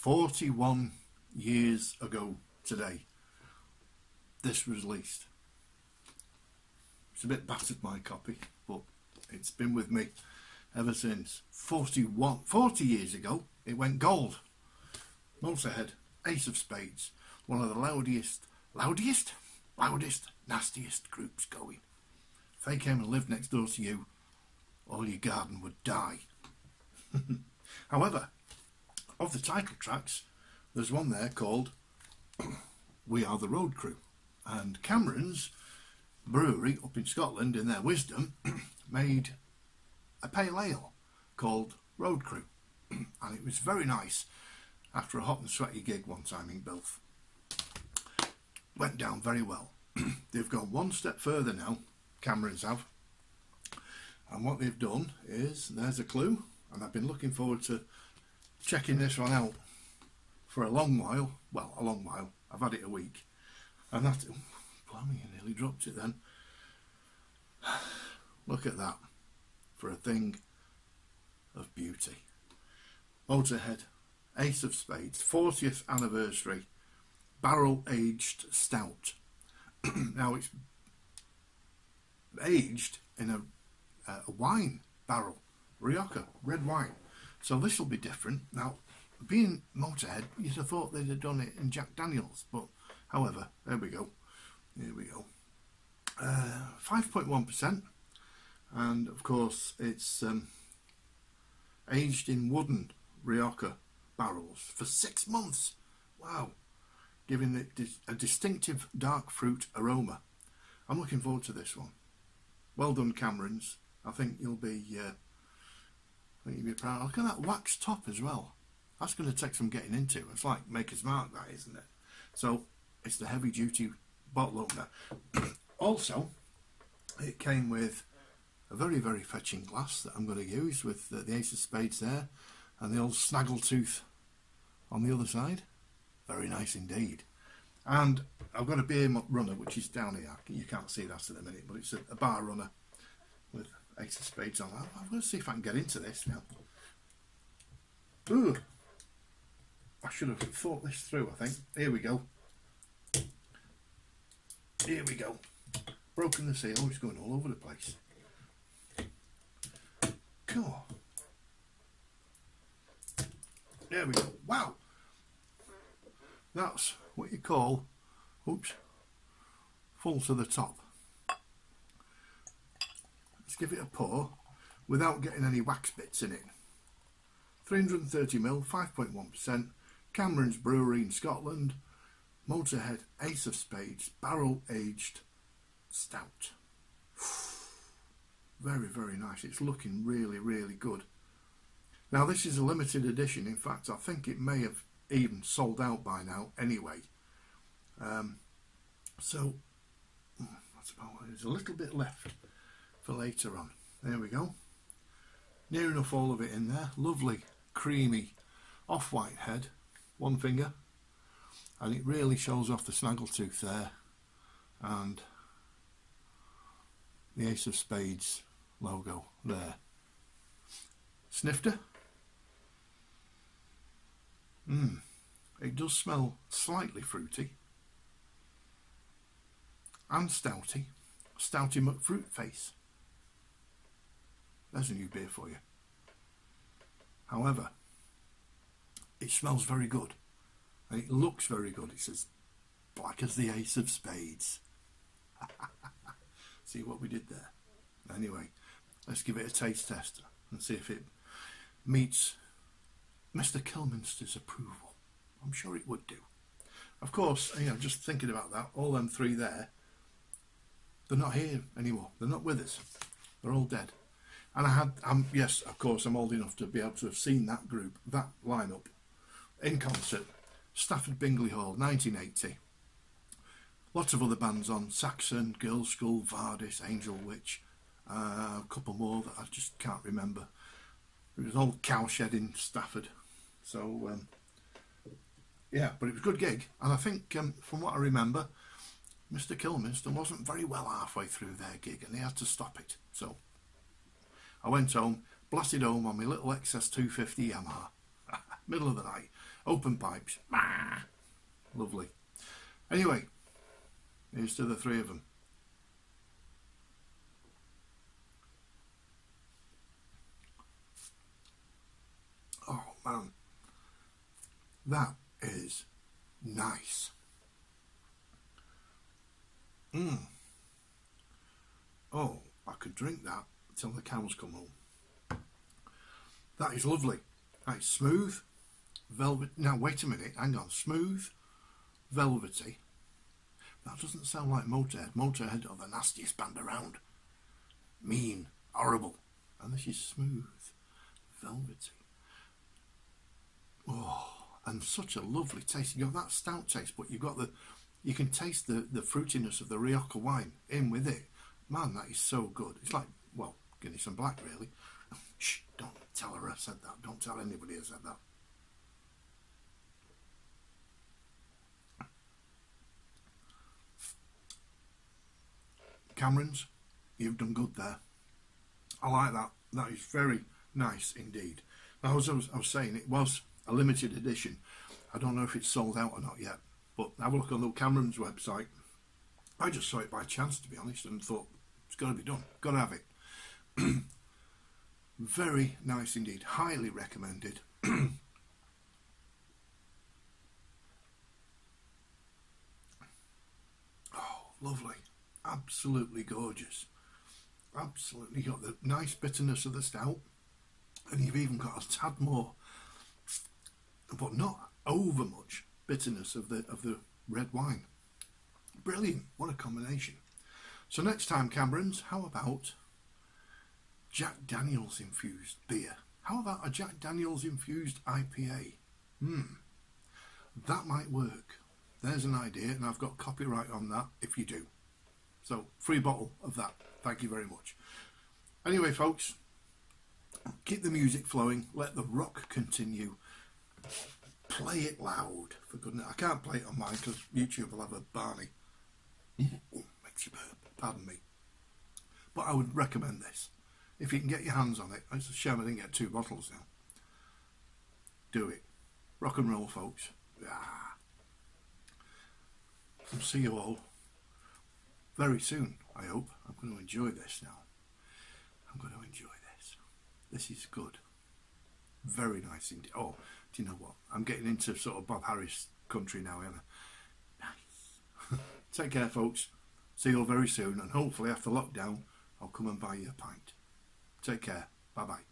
41 years ago today, this was released. It's a bit battered, my copy, but it's been with me ever since. 41, 40 years ago, it went gold. Motorhead, Ace of Spades, one of the loudest, loudest, loudest, nastiest groups going. If they came and lived next door to you, all your garden would die. However, of the title tracks, there's one there called We Are the Road Crew. And Cameron's brewery up in Scotland, in their wisdom, made a pale ale called Road Crew. and it was very nice after a hot and sweaty gig one time in Bilf. Went down very well. they've gone one step further now, Camerons have. And what they've done is, there's a clue, and I've been looking forward to checking this one out for a long while. Well, a long while. I've had it a week. And that, blimey, I nearly dropped it then. Look at that. For a thing of beauty. Motorhead, Ace of Spades, 40th anniversary, barrel aged stout. now it's aged in a, a wine barrel, Rioja, red wine. So this will be different. Now, being Motorhead, you'd have thought they'd have done it in Jack Daniels, but however, there we go. Here we go. 5.1%, uh, and of course, it's um, aged in wooden Rioja barrels for six months. Wow, giving it a distinctive dark fruit aroma. I'm looking forward to this one. Well done, Camerons. I think you'll be. Uh, Be proud. Look at that wax top as well. That's going to take some getting into. It's like Maker's Mark, that isn't it? So it's the heavy duty bottle opener. also, it came with a very, very fetching glass that I'm going to use with the, the Ace of Spades there and the old snaggletooth on the other side. Very nice indeed. And I've got a beer runner which is down here. You can't see that at the minute, but it's a, a bar runner with Ace of Spades on. I'm going to see if I can get into this now. Ooh. I should have thought this through, I think. Here we go. Here we go. Broken the seal, it's going all over the place. Cool. There we go. Wow. That's what you call, oops, full to the top. Give it a pour without getting any wax bits in it. 330ml, 5.1%, Cameron's Brewery in Scotland, Motorhead Ace of Spades, barrel aged stout. Very, very nice. It's looking really, really good. Now, this is a limited edition. In fact, I think it may have even sold out by now anyway. Um, so, hmm, that's about There's a little bit left for later on. There we go. Near enough all of it in there. Lovely, creamy, off-white head. One finger. And it really shows off the snaggletooth there. And the Ace of Spades logo there. Snifter. Mmm. It does smell slightly fruity. And stouty. Stouty McFruit face. There's a new beer for you. However, it smells very good. And it looks very good. It's as black as the ace of spades. see what we did there? Anyway, let's give it a taste test and see if it meets Mr. Kilminster's approval. I'm sure it would do. Of course, you know, just thinking about that, all them three there, they're not here anymore. They're not with us. They're all dead. And I had, um, yes, of course, I'm old enough to be able to have seen that group, that lineup, in concert. Stafford Bingley Hall, 1980. Lots of other bands on Saxon, Girlschool, Vardis, Angel Witch, uh, a couple more that I just can't remember. It was an old cowshed in Stafford. So, um, yeah, but it was a good gig. And I think, um, from what I remember, Mr. Kilminster wasn't very well halfway through their gig and they had to stop it. So, I went home, blasted home on my little XS250 Yamaha, middle of the night. Open pipes. Lovely. Anyway, here's to the three of them. Oh man, that is nice. Mmm. Oh, I could drink that until the cows come home. That is lovely. That is smooth, velvet. Now wait a minute, hang on. Smooth, velvety. That doesn't sound like Motorhead. Motorhead are the nastiest band around. Mean, horrible. And this is smooth, velvety. Oh, and such a lovely taste. You've got that stout taste, but you've got the, you can taste the, the fruitiness of the Rioja wine in with it. Man, that is so good. It's like, Guinness some Black, really. Shh, don't tell her I said that. Don't tell anybody I said that. Camerons, you've done good there. I like that. That is very nice indeed. Now, as I was, I was saying, it was a limited edition. I don't know if it's sold out or not yet, but have a look on the Cameron's website. I just saw it by chance, to be honest, and thought it's got to be done. Got to have it. Very nice indeed. Highly recommended. oh, lovely. Absolutely gorgeous. Absolutely got the nice bitterness of the stout, and you've even got a tad more but not over much bitterness of the of the red wine. Brilliant! What a combination. So next time, Camerons, how about Jack Daniels infused beer? How about a Jack Daniels infused IPA? Hmm, that might work. There's an idea, and I've got copyright on that if you do. So, free bottle of that. Thank you very much. Anyway, folks, keep the music flowing, let the rock continue play it loud, for goodness. I can't play it on mine because YouTube will have a Barney. Makes you burp. Pardon me. But I would recommend this. If you can get your hands on it, it's a shame I didn't get two bottles now. Do it. Rock and roll, folks. Ah. I'll see you all very soon, I hope. I'm going to enjoy this now. I'm going to enjoy this. This is good. Very nice indeed. Oh, do you know what? I'm getting into sort of Bob Harris country now, Anna. Nice. Take care, folks. See you all very soon, and hopefully after lockdown, I'll come and buy you a pint. Take care. Bye bye.